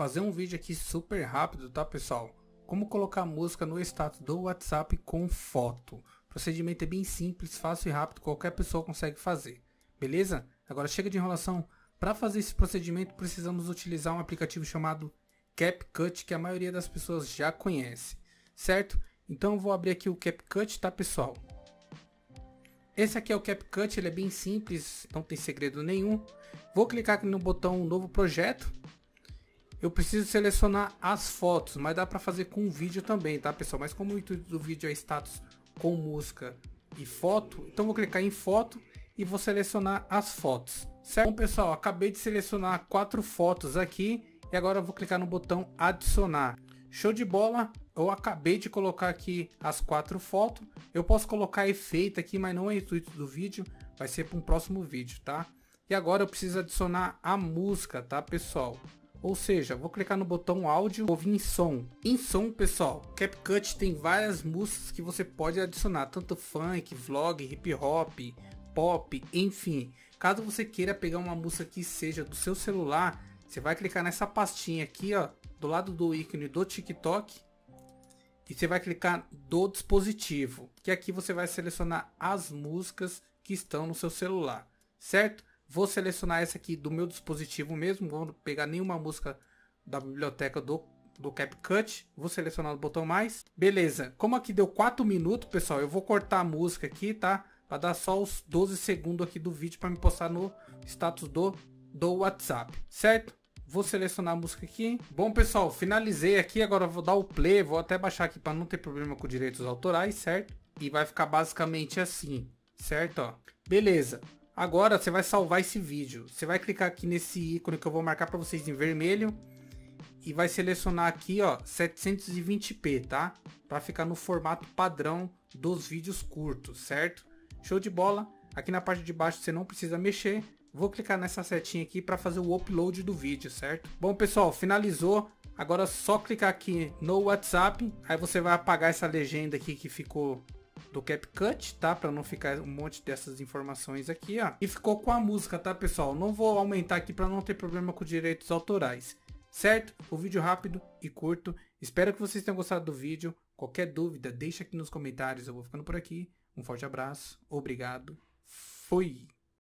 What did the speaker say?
fazer um vídeo aqui super rápido, tá pessoal? Como colocar música no status do WhatsApp com foto. Procedimento é bem simples, fácil e rápido, qualquer pessoa consegue fazer. Beleza? Agora chega de enrolação. Para fazer esse procedimento precisamos utilizar um aplicativo chamado CapCut, que a maioria das pessoas já conhece. Certo? Então eu vou abrir aqui o CapCut, tá pessoal? Esse aqui é o CapCut, ele é bem simples, não tem segredo nenhum. Vou clicar aqui no botão novo projeto. Eu preciso selecionar as fotos, mas dá para fazer com vídeo também, tá pessoal? Mas como o intuito do vídeo é status com música e foto, então vou clicar em foto e vou selecionar as fotos. Certo? Bom pessoal, acabei de selecionar quatro fotos aqui e agora vou clicar no botão adicionar. Show de bola, eu acabei de colocar aqui as quatro fotos. Eu posso colocar efeito aqui, mas não é intuito do vídeo, vai ser para um próximo vídeo, tá? E agora eu preciso adicionar a música, tá pessoal? Ou seja, vou clicar no botão áudio, vou vir em som. Em som, pessoal, CapCut tem várias músicas que você pode adicionar, tanto funk, vlog, hip hop, pop, enfim. Caso você queira pegar uma música que seja do seu celular, você vai clicar nessa pastinha aqui, ó, do lado do ícone do TikTok e você vai clicar do dispositivo, que aqui você vai selecionar as músicas que estão no seu celular, certo? Vou selecionar essa aqui do meu dispositivo mesmo, vou pegar nenhuma música da biblioteca do, do CapCut, vou selecionar o botão mais. Beleza, como aqui deu 4 minutos, pessoal, eu vou cortar a música aqui, tá? Para dar só os 12 segundos aqui do vídeo para me postar no status do, do WhatsApp, certo? Vou selecionar a música aqui. Bom, pessoal, finalizei aqui. Agora vou dar o play. Vou até baixar aqui para não ter problema com direitos autorais, certo? E vai ficar basicamente assim, certo? Ó. Beleza. Agora você vai salvar esse vídeo. Você vai clicar aqui nesse ícone que eu vou marcar para vocês em vermelho. E vai selecionar aqui, ó, 720p, tá? Para ficar no formato padrão dos vídeos curtos, certo? Show de bola. Aqui na parte de baixo você não precisa mexer. Vou clicar nessa setinha aqui para fazer o upload do vídeo, certo? Bom, pessoal, finalizou. Agora é só clicar aqui no WhatsApp. Aí você vai apagar essa legenda aqui que ficou do CapCut, tá? Para não ficar um monte dessas informações aqui, ó. E ficou com a música, tá, pessoal? Não vou aumentar aqui para não ter problema com direitos autorais, certo? O vídeo rápido e curto. Espero que vocês tenham gostado do vídeo. Qualquer dúvida, deixa aqui nos comentários. Eu vou ficando por aqui. Um forte abraço. Obrigado. Fui.